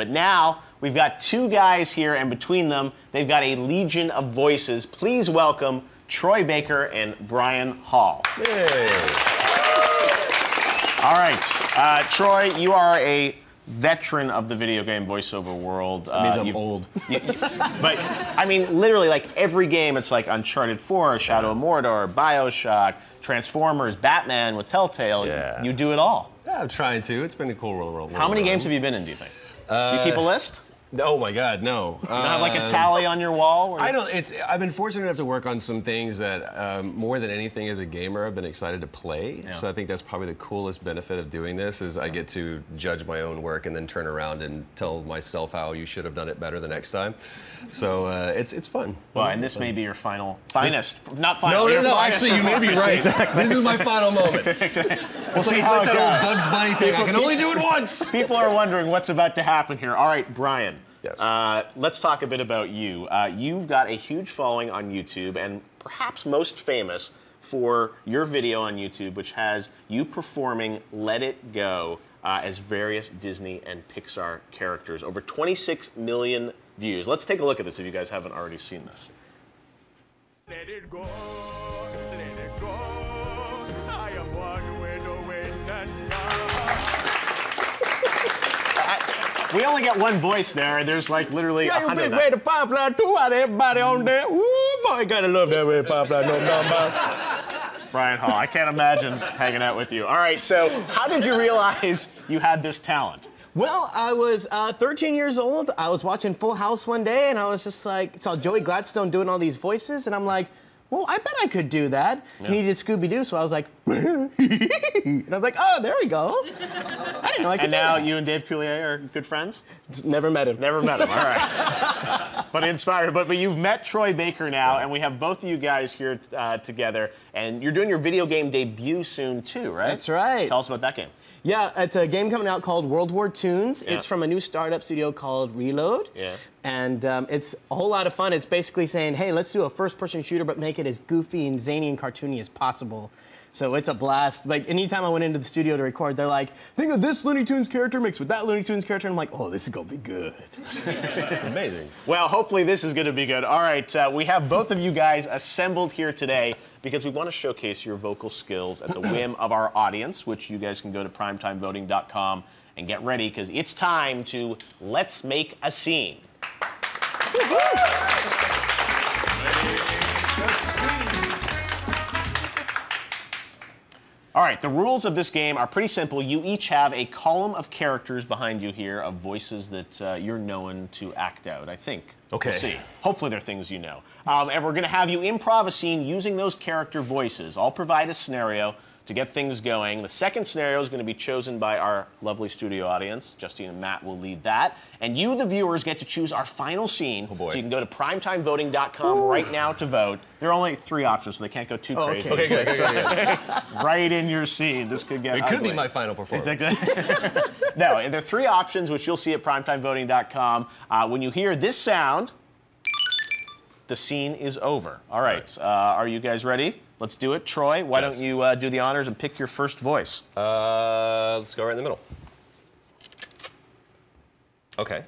But now we've got two guys here, and between them, they've got a legion of voices. Please welcome Troy Baker and Brian Hull. All right, uh, Troy, you are a veteran of the video game voiceover world. Uh, means I'm you've- old. you- you- but I mean, literally, like every game, it's like Uncharted 4, Shadow of Mordor, Bioshock, Transformers, Batman with Telltale. Yeah. You do it all. Yeah, I'm trying to. It's been a cool roll. roll How many games have you been in? Do you think? You keep a list? Oh my God, no. You don't have like a tally on your wall? where- I don't. It's. I've been fortunate enough to work on some things that, um, more than anything, as a gamer, I've been excited to play. So I think that's probably the coolest benefit of doing this is I get to judge my own work and then turn around and tell myself how you should have done it better the next time. So uh, it's it's fun. Well, and this may be your final, finest, not final. No, no, no. Actually, you may be right. This is my final moment. We'll see like, it's how like it that old. Bugs Bunny thing. I can only do it once. People are wondering what's about to happen here. All right, Brian. Yes. Uh, let's talk a bit about you. Uh, you've got a huge following on YouTube, and perhaps most famous for your video on YouTube, which has you performing "Let It Go" uh, as various Disney and Pixar characters. Over 26 million views. Let's take a look at this if you guys haven't already seen this. Let it go, We only get one voice there, and there's like literally a Yeah, you big way to pipeline too out everybody on there. Ooh, boy, gotta love that way pipeline. No, no, no. Brian Hull. I can't imagine hanging out with you. All right, so how did you realize you had this talent? Well, I was uh, 13 years old. I was watching Full House one day, and I was just like, saw Joey Gladstone doing all these voices, and I'm like, well, I bet I could do that. And he did Scooby Doo, so I was like, and I was like, oh, there we go. I didn't know I could And now you and Dave Coulier are good friends? Never met him. Never met him. All right. but inspired. But but you've met Troy Baker now, and we have both of you guys here uh, together, and you're doing your video game debut soon too, right? That's right. Tell us about that game. Yeah, it's a game coming out called World War Toons. Yeah. It's from a new startup studio called Reload. Yeah. And um, it's a whole lot of fun. It's basically saying, hey, let's do a first person shooter, but make it as goofy and zany and cartoony as possible. So it's a blast. Like, anytime I went into the studio to record, they're like, think of this Looney Tunes character mixed with that Looney Tunes character. And I'm like, oh, this is going to be good. It's amazing. Well, hopefully this is going to be good. All right, uh, we have both of you guys assembled here today because we want to showcase your vocal skills at the whim of our audience, which you guys can go to primetimevoting.com and get ready because it's time to let's make a scene. All right, the rules of this game are pretty simple. You each have a column of characters behind you here of voices that uh, you're known to act out, I think. Okay. We'll see. Hopefully they're things you know. Um, and we're going to have you improv a scene using those character voices. I'll provide a scenario to get things going. The second scenario is going to be chosen by our lovely studio audience. Justine and Matt will lead that. And you, the viewers, get to choose our final scene. Oh, boy. So you can go to primetimevoting.com right now to vote. There are only three options, so they can't go too Oh, crazy. okay. Okay, good, good, good, good. right in your scene. This could get It could be my final performance. Exactly. no, there are three options, which you'll see at primetimevoting.com. Uh, when you hear this sound, the scene is over. All right. Uh, are you guys ready? Let's do it. Troy, why Yes. don't you uh, do the honors and pick your first voice? Uh, let's go right in the middle. Okay.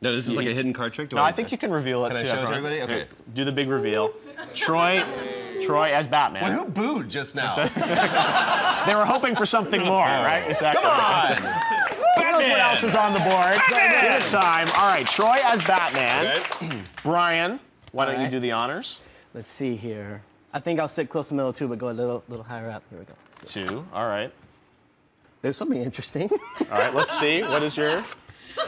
No, this is like a hidden card trick. Do No, I think you can reveal it Can I too. show it to everyone. everybody? Okay. Here, Do the big reveal. Troy, Troy as Batman. Wait, who booed just now? They were hoping for something more, right? Exactly. Come on. Who what else is on the board? Give it time. All right, Troy as Batman. Okay. Brian, why don't you do the honors? Let's see here. I think I'll sit close to the middle too, but go a little, little higher up. Here we go. Let's. Two. All right. There's something interesting. All right, let's see. What is your.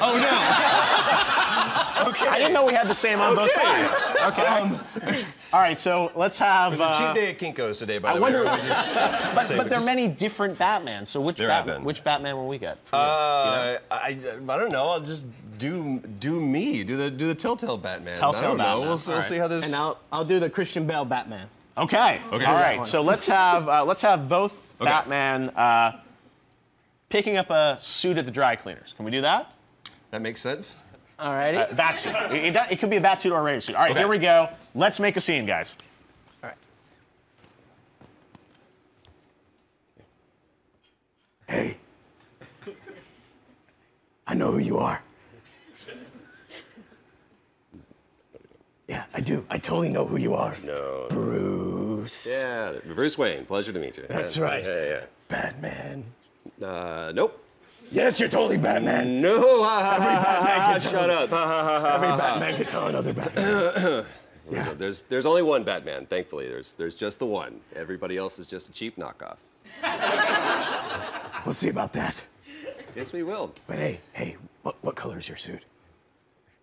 Oh no. Okay. I didn't know we had the same on both sides. Okay. All right, so let's have. It's a uh, cheap day at Kinko's today, by I the way. wonder- We just but say but we there are many different Batman. So which There Batman, which Batman will we get? for you? Uh, I, I don't know. I'll just do do me. Do the do the Telltale Batman. Telltale I don't know. We'll, we'll All right. see how this. and I'll, I'll do the Christian Bale Batman. Okay. Okay. All right. So let's have uh, let's have both okay. Batman uh, picking up a suit at the dry cleaners. Can we do that? That makes sense. All righty. Uh, bat suit. It, it, it, could be a bat suit or a rain suit. All right. Okay. Here we go. Let's make a scene, guys. All right. Hey. I know who you are. Yeah, I do. I totally know who you are. No. Bruce. Yeah, Bruce Wayne. Pleasure to meet you. That's Yeah, right. Yeah, Batman. yeah. Uh, nope. Yes, you're totally Batman. No. Ha, ha, Batman tell Shut up. Every. Batman can tell another Batman. So There's there's only one Batman. Thankfully, there's there's just the one. Everybody else is just a cheap knockoff. we'll see about that. Yes, we will. But hey, hey, what, what color is your suit?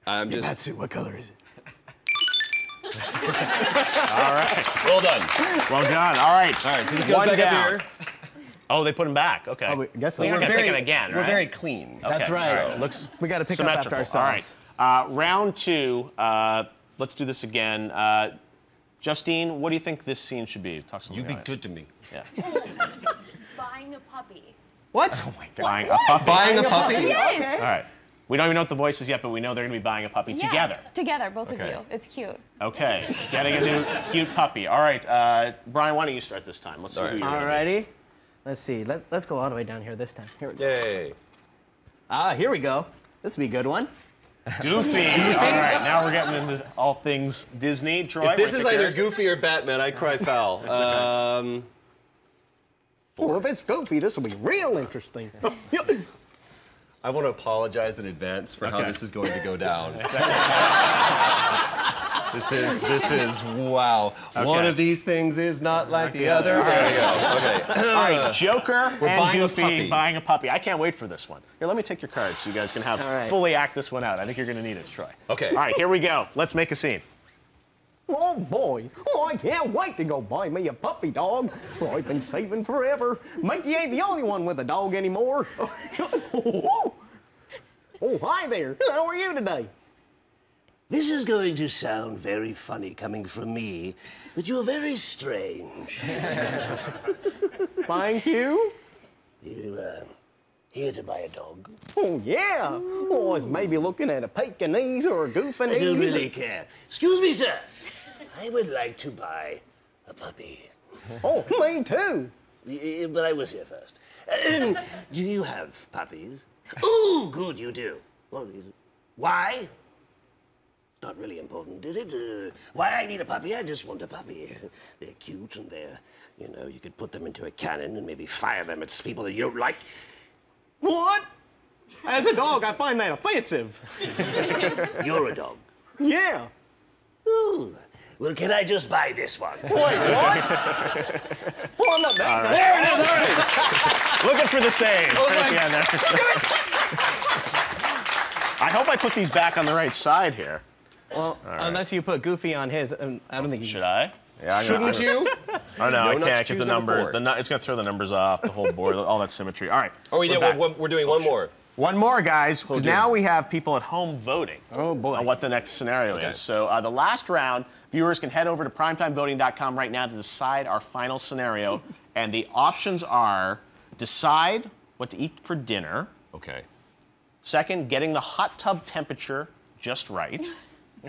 I'm Your just bat suit, what color is it? Well done. Well done. All right. All right, so this goes One back down. up here. Oh, they put him back. Okay. Oh, we- I guess so. We're We're gonna very- pick it again, We're right? very clean. That's right. all right. Looks We gotta pick up after ourselves. All right. Uh, round two. Uh, let's do this again. Uh, Justine, what do you think this scene should be? Talk to You be good to me. Yeah. Buying a puppy. What? Oh Buying a puppy. Buying a puppy? Yes. All right. We don't even know what the voice is yet, but we know they're going to be buying a puppy Yeah, together. Together, both Okay. of you. It's cute. Okay. Getting a new cute puppy. All right. Uh, Brian, why don't you start this time? Let's see All who you're gonna be. Let's see. Let's, let's go all the way down here this time. Here we go. Yay. Ah, here we go. This will be a good one. Goofy. All right. Now we're getting into all things Disney. Troy, If this is either yours? Goofy or Batman, I cry foul. Um, Well, if it's goofy, this will be real interesting. I want to apologize in advance for how this is going to go down. this is this is wow. One of these things is not like the other. There we go. Okay. All right, Joker We're and buying a Goofy puppy. buying a puppy. I can't wait for this one. Here, let me take your cards so you guys can have All right. fully act this one out. I think you're going to need it, Troy. Okay. All right, here we go. Let's make a scene. Oh boy, oh, I can't wait to go buy me a puppy dog. Oh, I've been saving forever. Mikey ain't the only one with a dog anymore. oh, hi there. How are you today? This is going to sound very funny coming from me, but you're very strange. Thank you. You, uh, here to buy a dog? Oh yeah. Oh, I was maybe looking at a Pekingese or a Goofinese. I don't really care. Excuse me, sir. I would like to buy a puppy. Oh, me too. But I was here first. Ahem, do you have puppies? Oh, good, you do. Well, why? Not really important, is it? Uh, why I need a puppy? I just want a puppy. They're cute and they're, you know, you could put them into a cannon and maybe fire them at people that you don't like. What? As a dog, I find that offensive. You're a dog. Yeah. Ooh. Well, can I just buy this one? Wait, what? oh, I'm not that. There it is. All right. Looking for the save. Right at the end there. I hope I put these back on the right side here. Well, unless you put Goofy on his, um, I don't think you Should I? Yeah, I Shouldn't you? Oh no, No, I can't because the number number, the it's gonna throw the numbers off the whole board, all that symmetry. All right. Oh, we we're did. back. We're, we're doing one more. One more, guys. 'cause now we have people at home voting. Oh, boy. On what the next scenario is. So uh, the last round, viewers can head over to primetimevoting.com right now to decide our final scenario, and the options are: decide what to eat for dinner. Okay. Second, getting the hot tub temperature just right.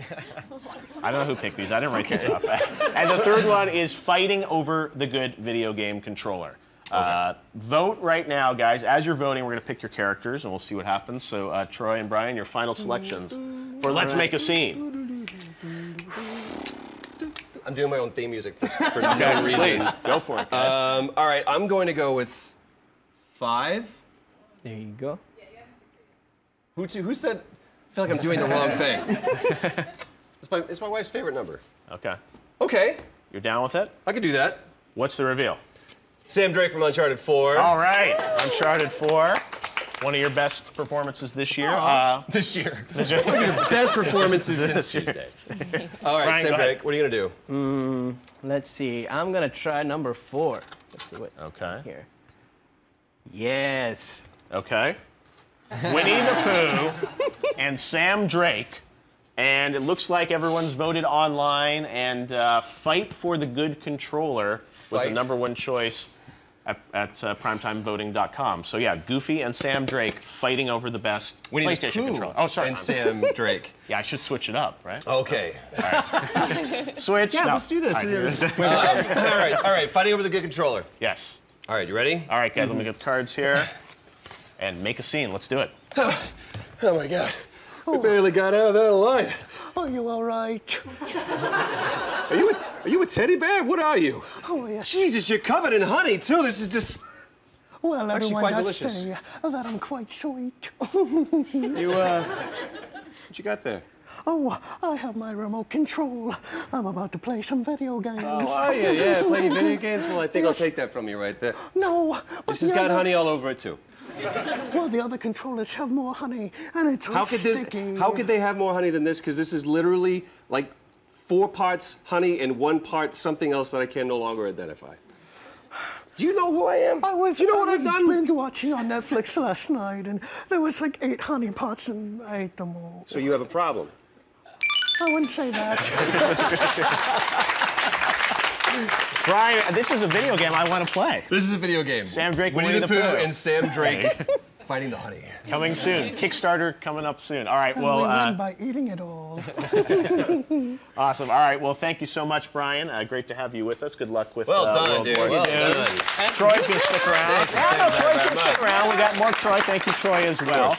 I don't know who picked these. I didn't write these up. and the third one is fighting over the good video game controller. Uh, vote right now, guys. As you're voting, we're going to pick your characters, and we'll see what happens. So, uh, Troy and Brian, your final selections for Let's Make a Scene. I'm doing my own theme music for, for no reason. Please, go for it, guys. Um, all right, I'm going to go with five. There you go. Who, t- who said? I feel like I'm doing the wrong thing. it's, my, it's my wife's favorite number. Okay. Okay, You're down with it? I could do that. What's the reveal? Sam Drake from Uncharted 4. All right. Uncharted 4. One of your best performances this year. Uh, This year. this year. One of your best performances since Tuesday. All right, Brian, Sam go. Drake, what are you going to do? Let's see. I'm gonna try number four. Let's see what's Okay. here. Yes. Okay. Winnie the Pooh and Sam Drake. And it looks like everyone's voted online. And uh, Fight for the Good Controller was the number one choice at, at uh, primetimevoting.com. So, yeah, Goofy and Sam Drake fighting over the best Winnie the PlayStation Pooh controller. Oh, sorry. And I'm- Sam Drake. Yeah, I should switch it up, right? Okay. All right. Switch. Yeah, No. let's do this. All right. all right, all right. Fighting over the good controller. yes. All right, you ready? All right, guys, let me get the cards here. And make a scene. Let's do it. Oh my God. We barely got out of that line. Are you all right? Are you a, are you a teddy bear? What are you? Oh, yes. Jesus, you're covered in honey too. This is just. Well, Actually everyone quite does delicious. say that I'm quite sweet. You uh, what you got there? oh, I have my remote control. I'm about to play some video games. Oh, are you? Yeah, playing video games. Well, I think Yes. I'll take that from you right there. No, This has got honey all over it too. Well, the other controllers have more honey, and it's How all could this? How could they have more honey than this? Because this is literally like four parts honey and one part something else that I can no longer identify. Do you know who I am? I was, You know I what I've done? binge watching on Netflix last night, and there was like eight honey pots, and I ate them all. So you have a problem. I wouldn't say that. Brian, this is a video game I want to play. This is a video game. Sam Drake, Winnie, Winnie the, the Pooh, Pooh. and Sam Drake fighting the honey. Coming soon. Kickstarter coming up soon. All right, well, we uh, win by eating it all. awesome. All right, well, thank you so much, Brian. Uh, great to have you with us. Good luck with Well uh, done, World dude. War Well II. done. Troy's going to stick around. Yeah, no, Troy's going to stick around. We got more Troy. Thank you, Troy, as well.